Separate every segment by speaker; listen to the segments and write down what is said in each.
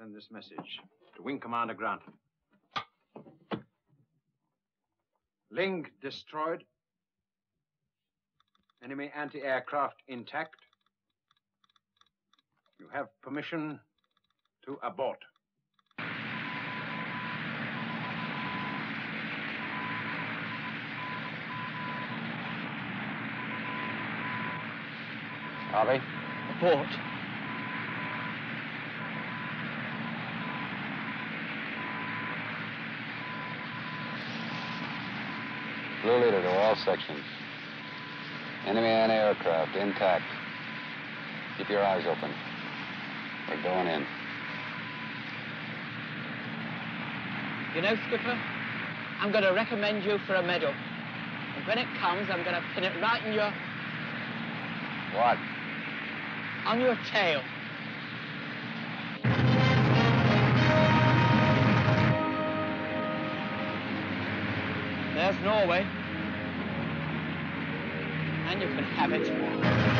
Speaker 1: send this message to Wing Commander Grant. Ling destroyed. Enemy anti aircraft intact. You have permission to abort.
Speaker 2: Harvey?
Speaker 3: Abort.
Speaker 2: Blue leader to all sections. Enemy anti-aircraft intact. Keep your eyes open. We're going in.
Speaker 3: You know, Skipper, I'm going to recommend you for a medal. And when it comes, I'm going to pin it right in your...
Speaker 2: What?
Speaker 3: on your tail. There's Norway. Can have it.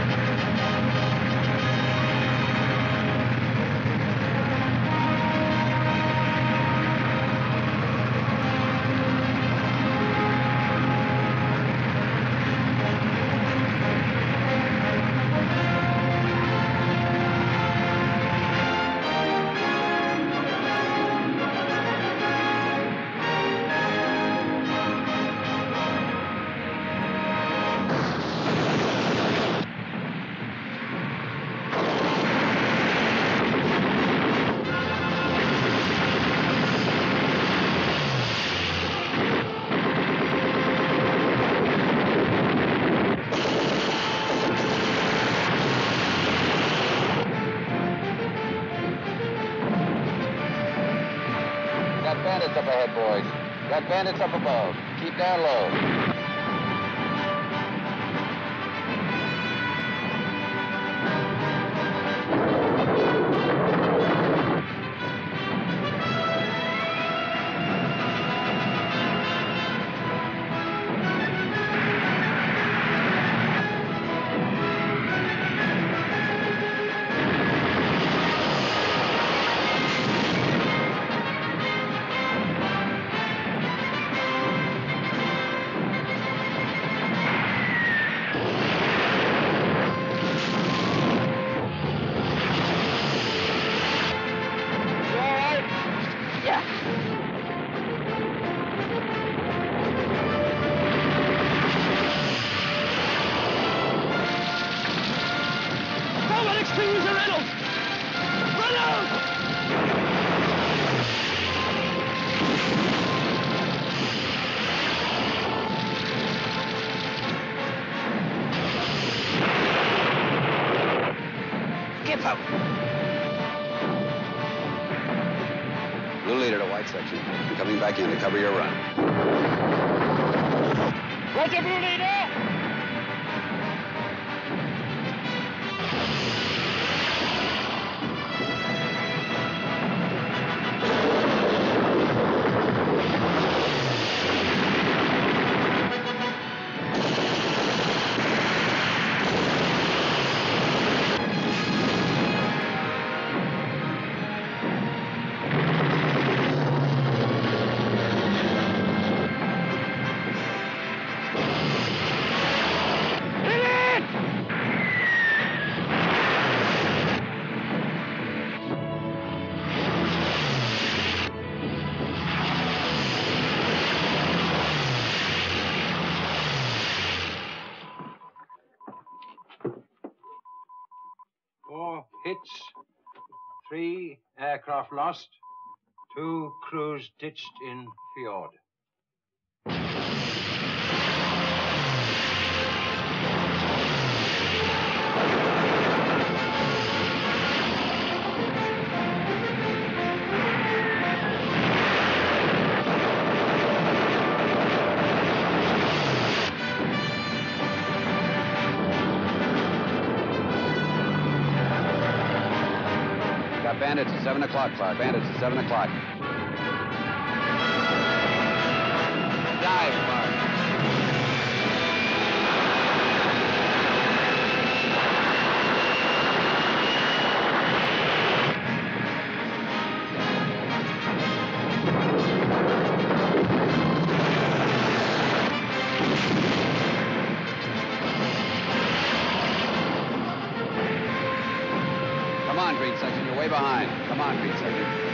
Speaker 2: Bandits up ahead, boys. Got bandits up above. Keep down low.
Speaker 3: Extinguish the Reynolds! Reynolds!
Speaker 2: Blue leader to white section. I'm coming back in to cover your run.
Speaker 3: Roger, Blue Leader!
Speaker 1: Four hits, three aircraft lost, two crews ditched in fjord.
Speaker 2: Bandits at 7 o'clock, Clark. Bandits at 7 o'clock. Dive, way behind. Come on, Green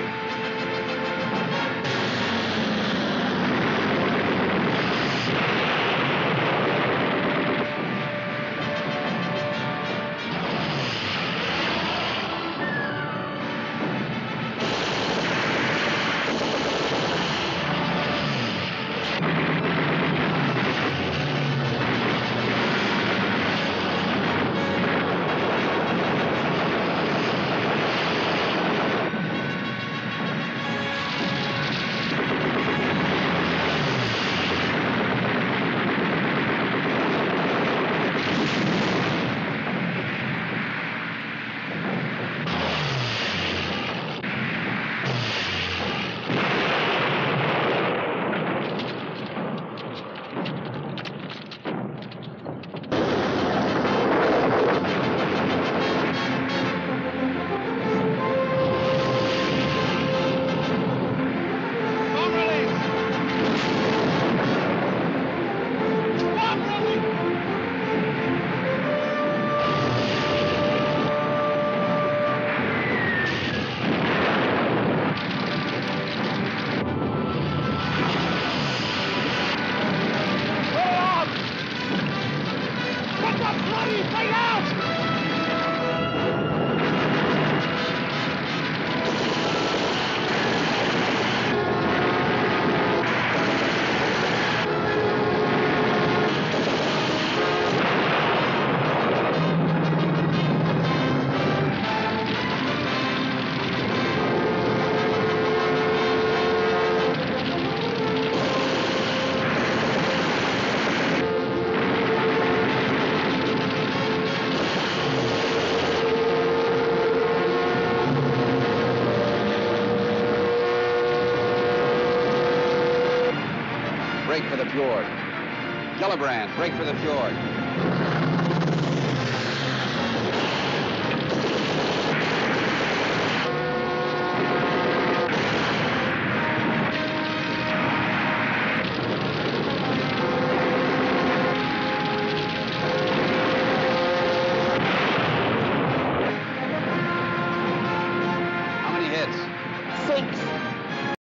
Speaker 2: break for the fjord. Gillibrand, break for the fjord.